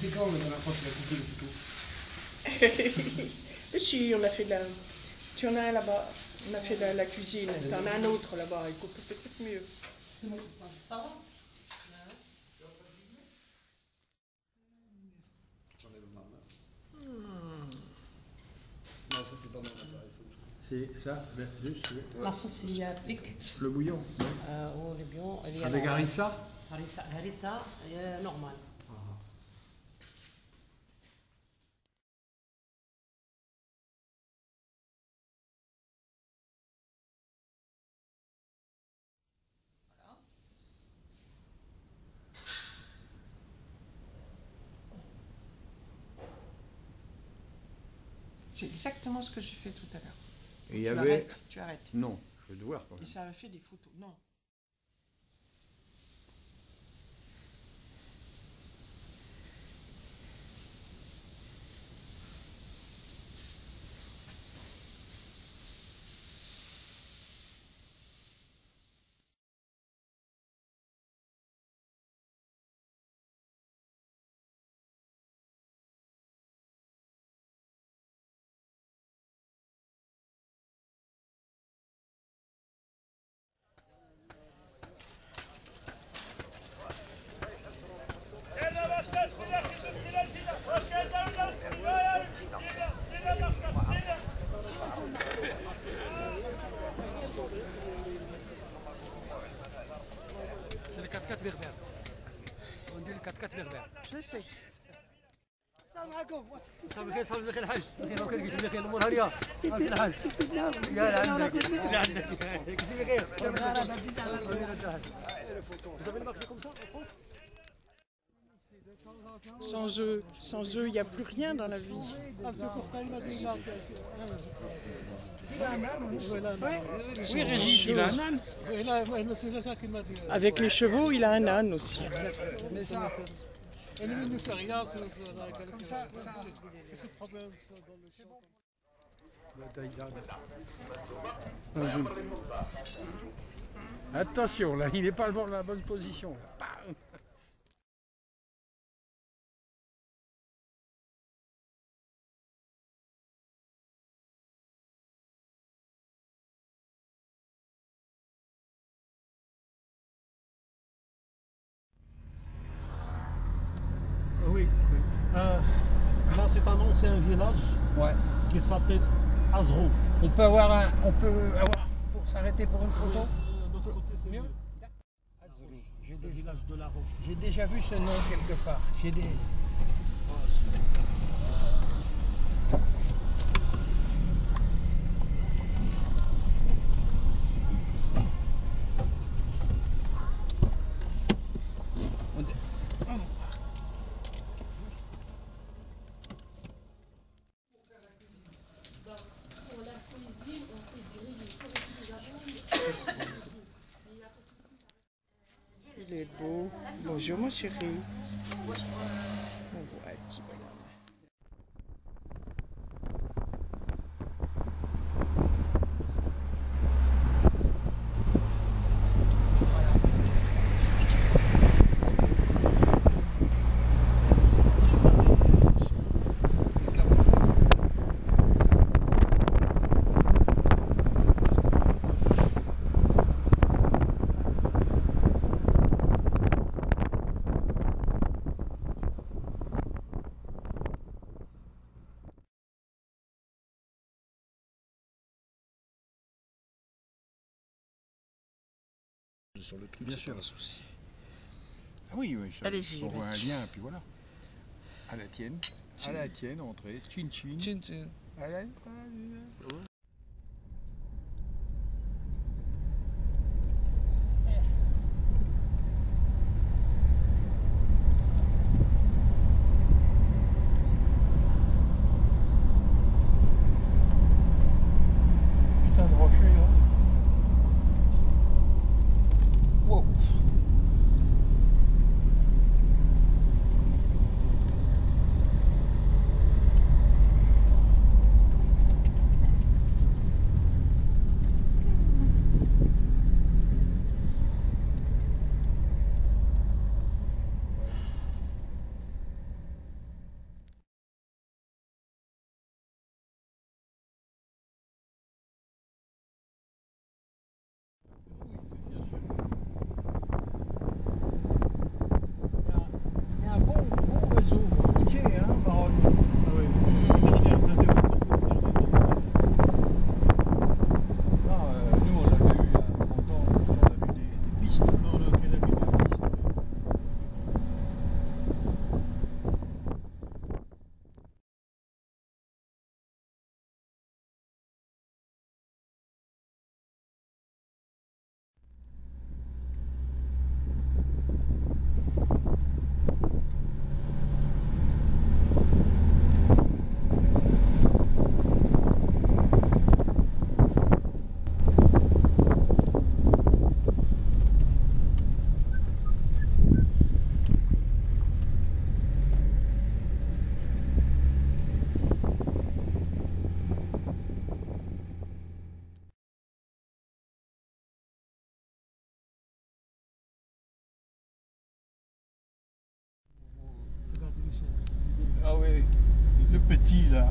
C'était quand la dernière fois que tu as coupé le couteau Et si, on a fait de la... Tu en as un là-bas, on a fait de la, la cuisine. T'en as un autre là-bas, il coupe peut-être mieux. Ça c'est. C'est ben, juste le- La sauce, il y a pic. le bouillon. Euh, y a Avec la- harissa? Harissa, harissa, euh, normal. C'est exactement ce que j'ai fait tout à l'heure. Et il y Tu avait. arrêtes, tu arrêtes. Non, je vais devoir quand Et ça a fait des photos. Non. بغباب وندير الكاتكات بغباب ماشي. السلام عليكم. صافي بخير صافي بخير الحاج. بخير وكان قلت بخير الأمور هانيه صافي الحاج. يا عندك. يا عندك قلت بخير صافي Sans eux, sans eux, il n'y a plus rien dans la vie. Oui Régis il a un âne Avec les chevaux, il a un âne aussi. Attention, là, il n'est pas dans la bonne position. là. C'est un ancien village Ouais. qui s'appelle Azrou. On peut avoir un. On peut avoir. Pour s'arrêter pour une photo? De l'autre côté, c'est mieux? J'ai déjà, village de la Roche. j'ai déjà vu ce nom quelque part. J'ai des. On Bonjour, mon chéri. On voit un petit bonhomme. Les carrosseries. Sur le truc, Bien sûr. pas un souci. Ah oui, oui, Allez-y, on voit un lien, puis voilà. À la tienne, à la tienne, entrée, chin chin. Tchin, tchin. À la- petit là.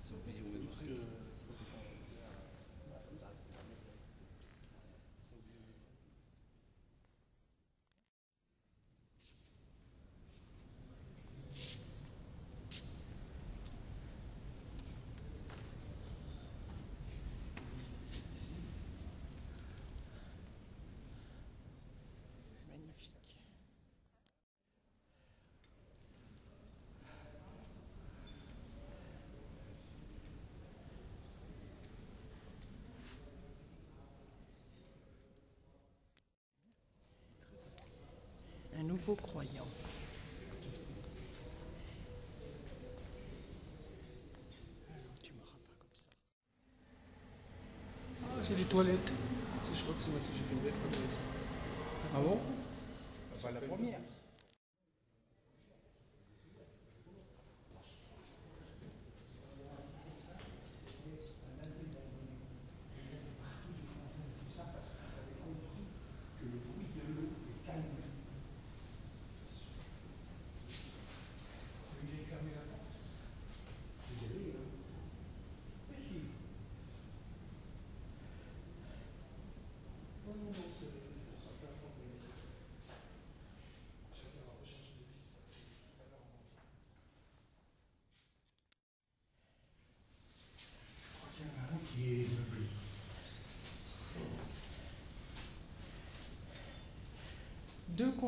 Só pediu uma Un nouveau croyant. Alors, tu m'auras pas comme ça. Ah, c'est les toilettes. Je crois que c'est moi qui j'ai fait une belle connerie. Ah bon? Pas la première.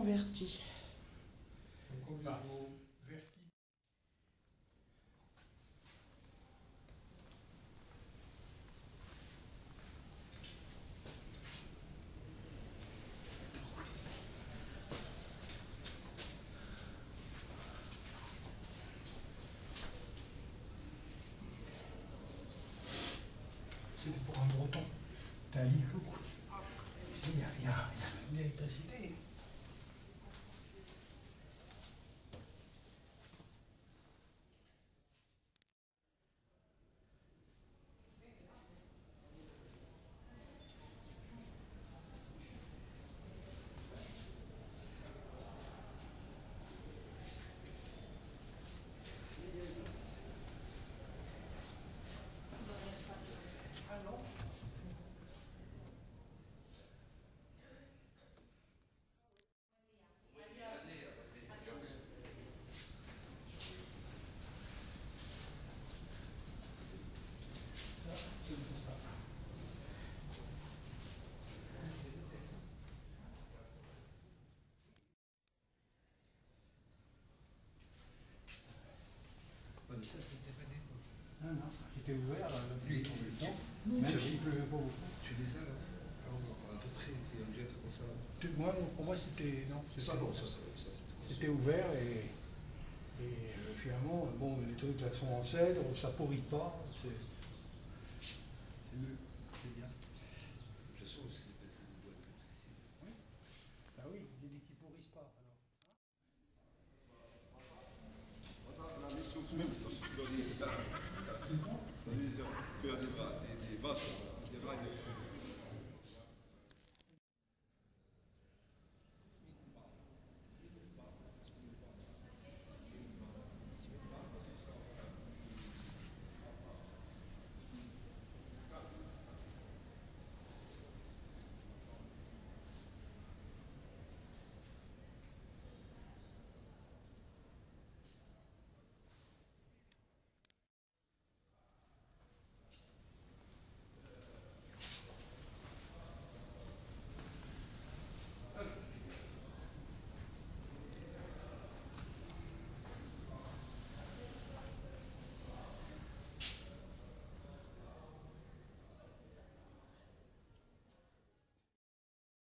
Deux convertis. C'était pour un breton. T'as un lit lourd. Il y a, il y a, il y a l'électricité. Ouvert le temps, même tu s'il pleuvait pas beaucoup. Tu les as là à peu près, il y a comme ça. Moi, pour moi, c'était. Non, Ça, c'était- non, ça, ça, ça, c'est C'était ouvert et, et euh, finalement, bon, les trucs là sont en cèdre, ça pourrit pas. C'est mieux, c'est bien. C'est des bois de ici. Ah oui, il dit qu'ils pourrissent pas. Alors. Des vases, des vases